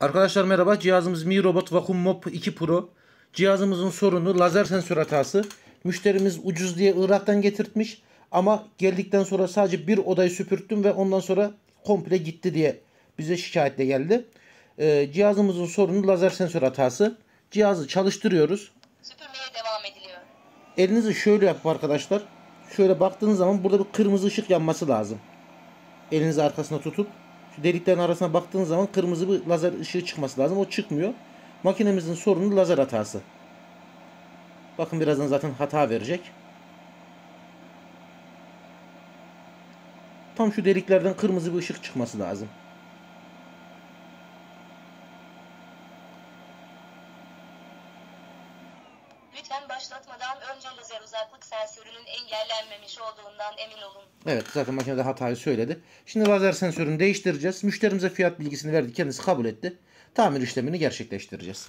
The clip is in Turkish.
Arkadaşlar merhaba. Cihazımız Mi Robot Vacuum Mop 2 Pro. Cihazımızın sorunu lazer sensör hatası. Müşterimiz ucuz diye Irak'tan getirtmiş. Ama geldikten sonra sadece bir odayı süpürttüm ve ondan sonra komple gitti diye bize şikayetle geldi. Ee, cihazımızın sorunu lazer sensör hatası. Cihazı çalıştırıyoruz. Süpürmeye devam ediliyor. Elinizi şöyle yapıp arkadaşlar. Şöyle baktığınız zaman burada bir kırmızı ışık yanması lazım. Elinizi arkasına tutup deliklerin arasına baktığınız zaman kırmızı bir lazer ışığı çıkması lazım. O çıkmıyor. Makinemizin sorunu lazer hatası. Bakın birazdan zaten hata verecek. Tam şu deliklerden kırmızı bir ışık çıkması lazım. Lütfen başlatmadan önce lazer uzaklık sensörünün engellenmemiş olduğundan emin olun. Evet zaten makinede hatayı söyledi. Şimdi lazer sensörünü değiştireceğiz. Müşterimize fiyat bilgisini verdik. Kendisi kabul etti. Tamir işlemini gerçekleştireceğiz.